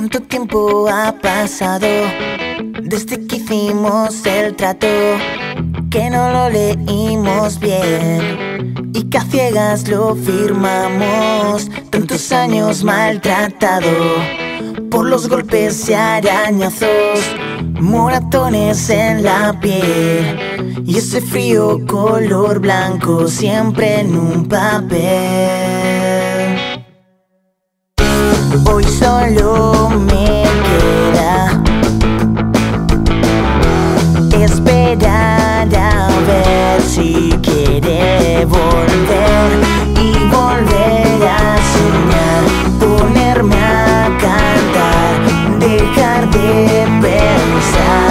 ¿Cuánto tiempo ha pasado desde que hicimos el trato? Que no lo leímos bien y que a ciegas lo firmamos. Tantos años maltratado por los golpes y arañazos, moratones en la piel y ese frío color blanco siempre en un papel. Hoy solo volver y volver a soñar, ponerme a cantar, dejar de pensar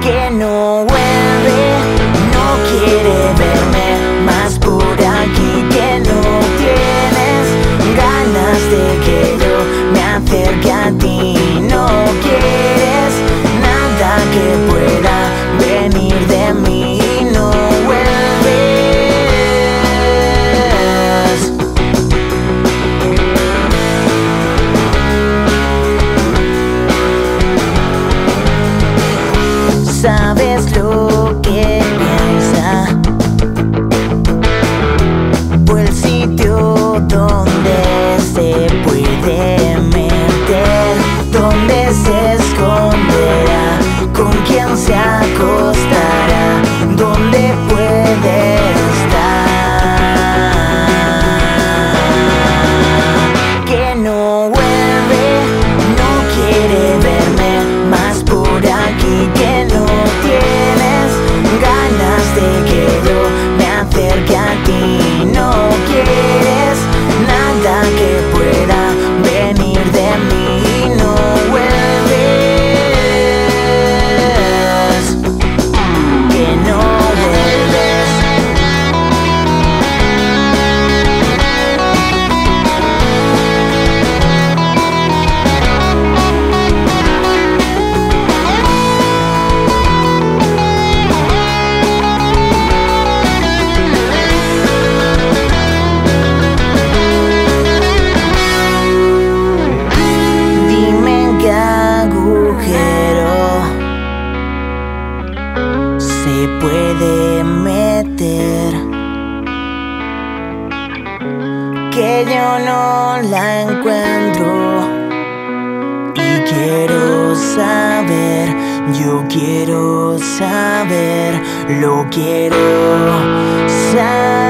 que no vuelve, no quiere verme más por aquí que no tienes ganas de que yo me acerque a ti. Puede meter. Que yo no la encuentro. Y quiero saber, yo quiero saber, lo quiero saber.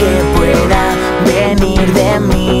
que pueda venir de mí.